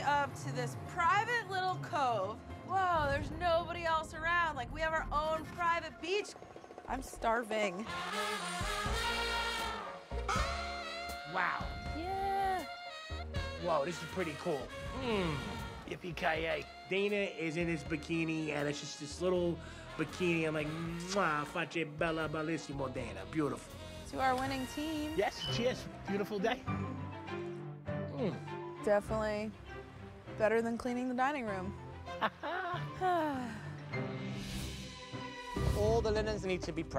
me up to this private little cove. Whoa, there's nobody else around. Like, we have our own private beach. I'm starving. Wow. Yeah. Whoa, this is pretty cool. Mmm. Yippee-ki-yay. Dana is in his bikini, and it's just this little bikini. I'm like, mwah, face bella bellissimo, Dana. Beautiful. To our winning team. Yes, cheers. Beautiful day. Mm. Definitely better than cleaning the dining room. All the linens need to be pressed.